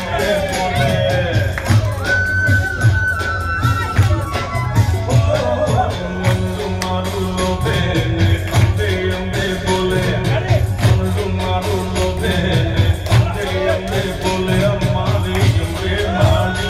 Amen.